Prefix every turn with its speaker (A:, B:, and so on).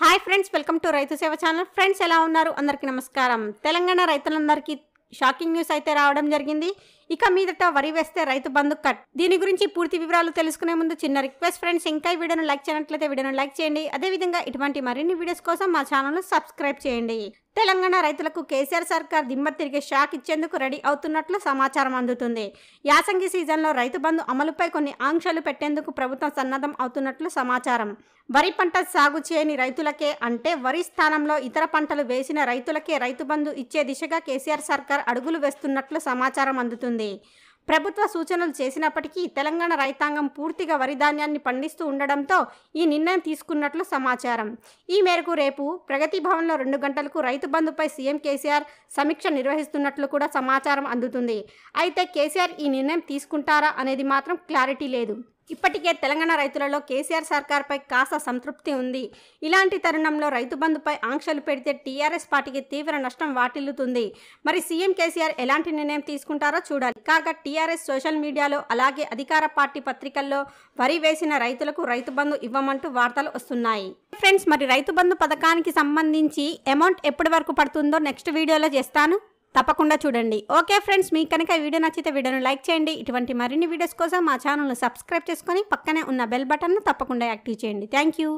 A: Hi friends welcome to రైతు సేవ channel friends ఎలా ఉన్నారు? అందరికీ నమస్కారం. తెలంగాణ రైతులందరికీ షాకింగ్ న్యూస్ అయితే రావడం జరిగింది. ఇక మీదట వరి వేస్తే రైతు బంధు కట్. దీని గురించి పూర్తి వివరాలు తెలుసుకునే ముందు చిన్న రిక్వెస్ట్ ఫ్రెండ్స్ ఇంకా ఈ వీడియోను లైక్ చేయనట్లయితే వీడియోను లైక్ చేయండి. అదేవిధంగా ఇటువంటి మరిన్ని వీడియోస్ కోసం మా ఛానల్ను సబ్స్క్రైబ్ చేయండి. తెలంగాణ రైతులకు కేసీఆర్ సర్కార్ దిమ్మ తిరిగే షాక్ ఇచ్చేందుకు రెడీ అవుతున్నట్లు సమాచారం అందుతుంది. యాసంగి సీజన్లో రైతు బంధు అమలుపై కొన్ని ఆంక్షలు పెట్టేందుకు ప్రభుత్వం సన్నద్ధం అవుతున్నట్లు సమాచారం. వరి పంట సాగు చేయని రైతులకే అంటే వరి స్థానంలో ఇతర పంటలు వేసిన రైతులకే రైతు బంధు ఇచ్చే దిశగా కేసీఆర్ సర్కార్ అడుగులు వేస్తున్నట్లు సమాచారం అందుతుంది. ప్రభుత్వ సూచనలు చేసినప్పటికీ తెలంగాణ రైతాంగం పూర్తిగా వరి ధాన్యాన్ని పండిస్తూ ఉండడంతో ఈ నిర్ణయం తీసుకున్నట్లు సమాచారం. ఈ మేరకు రేపు ప్రగతి భవన్లో రెండు గంటలకు రైతు బంధుపై సీఎం కేసీఆర్ సమీక్ష నిర్వహిస్తున్నట్లు కూడా సమాచారం అందుతుంది. అయితే కేసీఆర్ ఈ నిర్ణయం తీసుకుంటారా అనేది మాత్రం క్లారిటీ లేదు. ఇప్పటికే తెలంగాణ రైతులలో కేసీఆర్ సర్కార్పై కాస్త సంతృప్తి ఉంది. ఇలాంటి తరుణంలో రైతు బంధుపై ఆంక్షలు పెడితే టీఆర్ఎస్ పార్టీకి తీవ్ర నష్టం వాటిల్లుతుంది. మరి సీఎం కేసీఆర్ ఎలాంటి నిర్ణయం తీసుకుంటారో చూడాలి. కాగా టీఆర్ఎస్ సోషల్ మీడియాలో అలాగే అధికార పార్టీ పత్రికల్లో వరి వేసిన రైతులకు రైతు బంధు ఇవ్వమంటూ వార్తలు వస్తున్నాయి. ఫ్రెండ్స్ మరి రైతు బంధు పథకానికి సంబంధించి అమౌంట్ ఎప్పటి వరకు పడుతుందో నెక్స్ట్ వీడియోలో చేస్తాను. తప్పకుండా చూడండి. ఓకే ఫ్రెండ్స్ మీకు కనుక వీడియో నచ్చితే వీడియోను లైక్ చేయండి. ఇటువంటి మరిన్ని వీడియోస్ కోసం మా ఛానల్ను సబ్స్క్రైబ్ చేసుకొని పక్కనే ఉన్న బెల్ బటన్ను తప్పకుండా యాక్టివ్ చేయండి. Thank you.